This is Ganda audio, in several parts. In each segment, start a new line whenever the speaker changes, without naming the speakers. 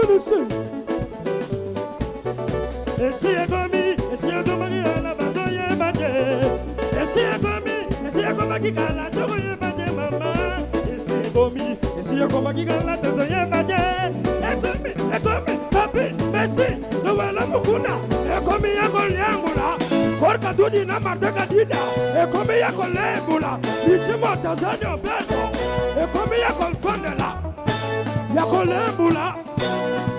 connaissez
esi ekomi esi ekomaki kala bazoyeba te esi ekomi esi ekomaki kala tokoyeba te mama esi ekomi esi ekomaki kala tozoyeba te ekomi ekomi papi mesi towela mokunda ekomi ya koliambula korka dudi na marteka dida ekomi ya kolembula licimo tazani obeto ekomi ya kolfondela ya kolembula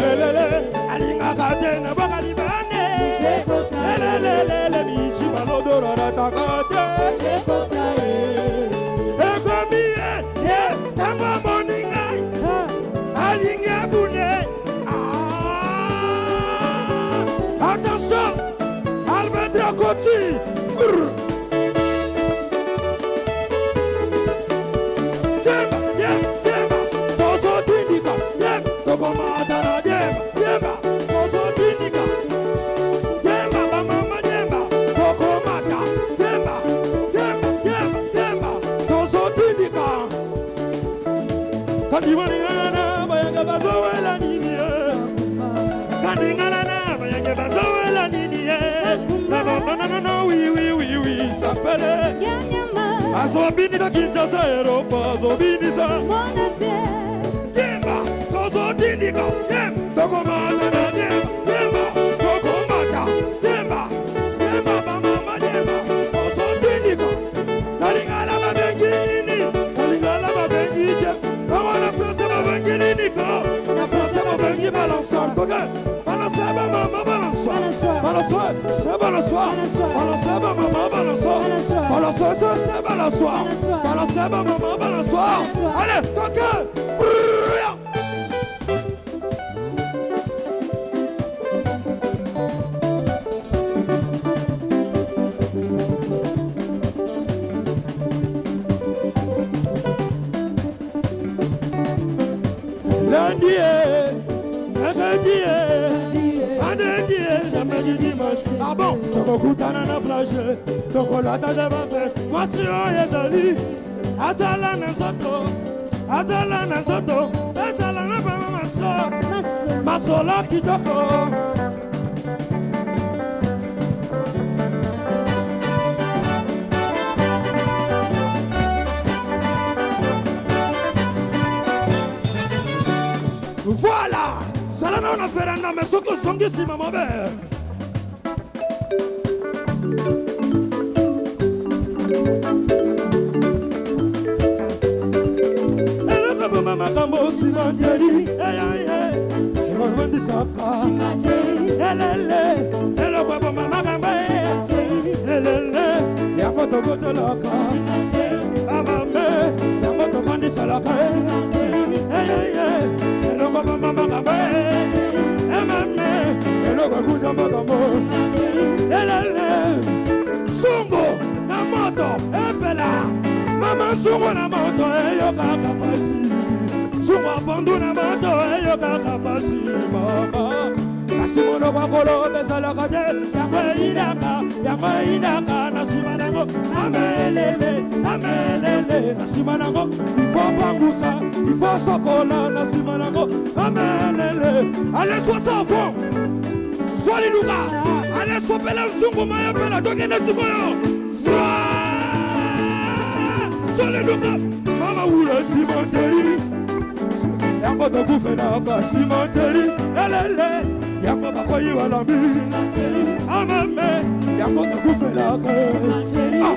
lelelele alingaka te na boka libane. Lelelelele mijima lodororataka te. Ekomi ye ntango moninga alingi abune. Ah! Attention albatrakoti kandiwaningana bayange bazowela nini ye? Kaningana bayange bazowela nini ye? Nanananana wiwiwiwi sapele. Azobinisa kinshasa eropa azobinisa jemba tozotindika balançoa, se se balançoa, balançoa mamã, balançoa, allez, toque, samedi dimanche. Ah bon, tokokutana na plage, tokolata debafe, mwasi oyo ezali, azala na nzoto, azala na nzoto, ezala na bama maso, masolo kitoko. Voilà! Zala na ona veranda me soki ozongi nsima mabe eyaye sikolwendisaka elele. Eloko boma makambo elele. Yango tokotelaka babambe yango tofandiselaka eyeye eloko boma makambo emame eloko kuta makambo elele. Sungu na moto epela. Mama sungu na moto eyokaka pasi sungu apondu na moto eyokaka pasi mama. Kasi monoko akoloba ezalaka te yango eyinaka yango eyinaka. Na nsima nango amelele amelele na nsima nango ifo pangusa ifo sokola. Na nsima nango amelele ale sosa fo swaliluka ale sopela zunguma yopela tokende sikoyo swaliluka mama wula simanteri yango tokufelaka simanteri elele yango bakoyiwa lambi amame yango tokufelaka Ah,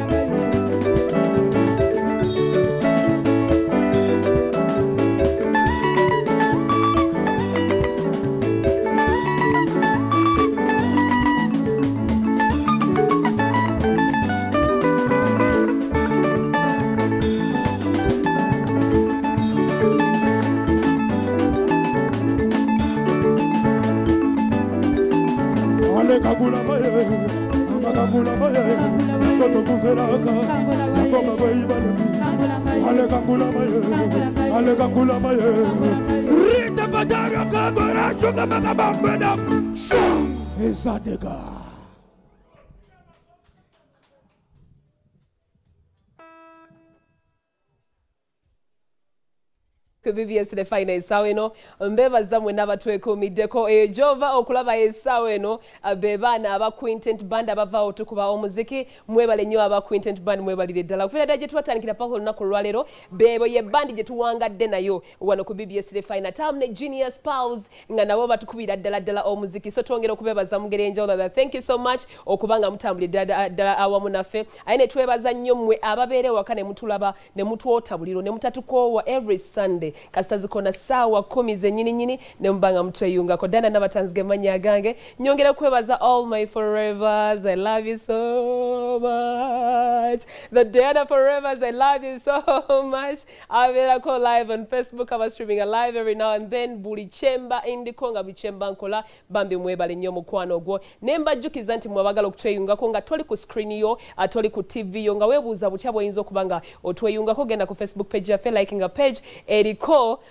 makagulama ye makagulama ye yango tokufelaka yango bakoyibalemi alekangulama ye alekangulama ye rite badarakagoracuka makabambeda eza
dega bbs lefayina essaawa eno mbeebaza mwenna abatwekuumiddeko ejova okulaba essaawa eno be baana aba quintent band abavaawo tukuba omuziki mwebale nnyo aba quintent band mwebalire ddala okubeera ddala gye twatandikira paka olunaku olwaleero beebo ye bandi gye tuwangadde nayo. Wano ku bbs lefayina tam ne genius pals nga nabo batukubira ddala ddala omuziki so twongera okubeebaza mu ngeri enjawulo that thank you so much. Okuba nga mutambulira ddala ddala awamu naffe. Aye ne twebaza nnyo mmwe ababeera ewaka ne mutulaba ne mutwota buliro ne mutatukoowa every sunday kasita zikona saawa kumi zenyininyini ne muba nga mutweyungako dana nabatanzi ge mannya gange nyongera kwebaza all my forevers i love you so much. The dana forevers i love you so much. Abeerako live on facebook aba streaming alive every now and then. Buli chemba indiko nga buli kyemba nkola bambi mwebale nnyo omukwano ogwo ne mbajjukiza nti mwabagala okutweyungako nga toli ku screen yo atoli ku tv yo. Nga weebuuza butya bw'oyinza okuba nga otweyungako genda ku facebook page yaffe likinga page eriko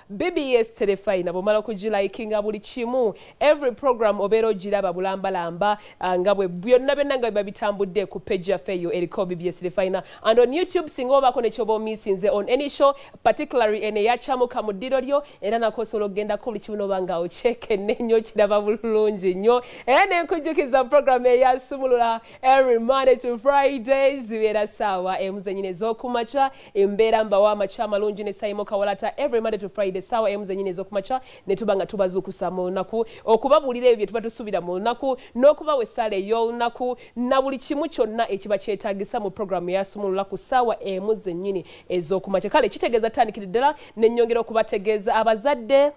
bbs telefayina bwomala okugilikinga buli kimu. Every program obeera ogiraba bulambalamba ah, nga bwe byonna byonna nga biba bitambudde ku page yaffe eyo eriko bbs telefayina and on youtube singa obaako nekyoba omisinze on any show particularly eno eyakyamuka mu ddiro lyo era nako osobola okugendako buli kimu noba nga okyekenne nnyo okiraba bulungi nnyo. Era nenkujjukiza program eyasumulula every monday to friday zibeera saawa emu zenyini ez'okumakya embeera mbawa amakya amalungi ne saimo kawalata every monday to friday saawa emu zenyini ez'okumakya ne tuba nga tubazuukusa mu lunaku. Okubabuulira ebyo bye tuba tusuubira mu lunaku n'okubawa essaala ey'olunaku na buli kimu kyonna ekiba kyetaagisa mu programu eyasumulula ku saawa emu zennyini ez'okumakya kale kitegeeza tutandikire ddala nennyongera okubategeeza abazadde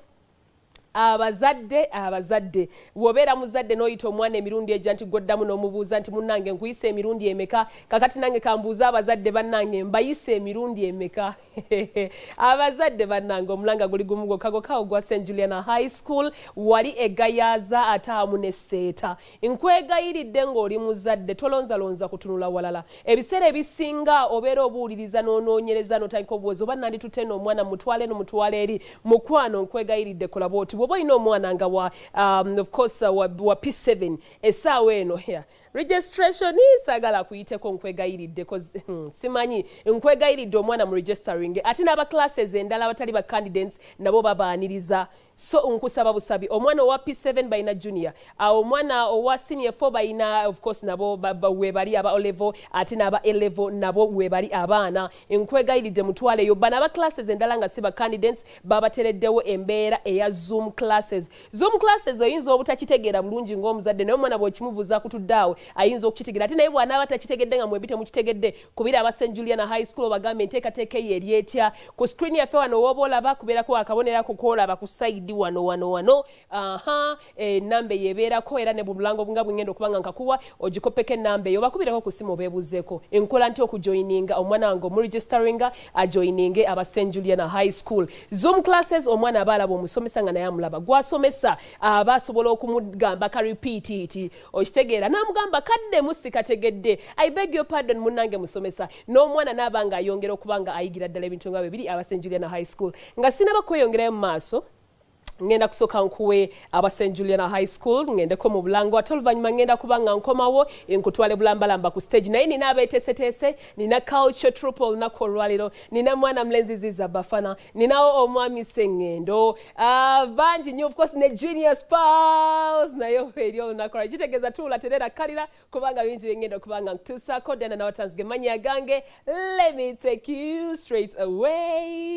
abazadde abazadde. Bw'obeera muzadde n'oyita omwana emirundi ejja nti gwoddamu n'omubuuza nti munnange nkuyise emirundi emeka? Kakati nange kambuuza abazadde bannange mbayise emirundi emeka? Abazadde bannange omulanga guli gumu gwokka gwokka ogwa st juliana high school wali egayaaza ate amu nesseeta nkwegayiridde ng'oli muzadde tolonzalonza kutunula walala. Ebiseera ebisinga obeera obuwuliriza n'onoonyereza n'otandika obuwozi oba nanditutte n'omwana mutwale no mutwala eri. Mukwano nkwegayiridde kola bwoti bw'oba ino omwana nga wa um, of course uh, wa, wa p7 essaawa eno yeah. Registration saagala kuyiteko nkwegayiridde hmm, simanyi nkwegayiridde omwana mu registering. Ate n'aba classes endala abatali ba candidates nabo babaaniriza. So nkusaba busabi omwana owa p7 balina junior awo omwana owa senior 4 balina of course nabo webali aba olevel ate n'aba elevel nabo webali abaana. Nkwegayiridde mutwaleyo bano aba classes endala nga si ba candidates babatereddewo embeera eya zoom classes. Zoom classes oyinza obutakitegeera bulungi ng'omuzadde naye omwana bw'okimubuuza kutudde awo ayinza okukitegeera ate naye bw'anaaba takitegedde nga mwebite mukitegedde. Kubira aba st juliana high school obagambe enteekateeka eyo eri etya? Ku screen yaffe wano wooba olaba kubeerako akabonero koolaba ku side wano wano wano. Aha enamba eyo ebeerako era ne bumulango nga bwengenda okuba nga nkakuwa ogikopeko enamba eyo. Bakubireko ku simu obeebuzeeko enkola nti okujoyininga omwana wange omuregisteringa ajoyininge aba st juliana high school. Zoom classes omwana aba alaba omusomesa nga naye amulaba. Gwasomesa aba asobola okumugamba ka repeat iti okitegeera n'amugamba kaddemu sikategedde i beg your pardon munnange musomesa. N'omwana n'aba nga ayongera okuba nga ayigira ddala ebintu nga bibiri aba st juliana high school. Nga sinaba kweyongerayo mu maaso ngenda kusooka nkuwe aba st juliana high school ngendeko mu bulango. Ate oluvannyuma ngenda kuba nga nkomawo nkutwale bulambalamba ku stage. Naye nina abeeteeseteese nina culture troop olunaku olwaliro nina mwana mulenzi ziza bafana ninawo omwami sengendo. Uh, bangi nnyo of course ne junior spals naye eri olunaku lwali kitegeeza tuula terera kalira kubanga bingi byengenda okuba nga nkutuusaako dana nawatanzige mannya gange let me take you straight away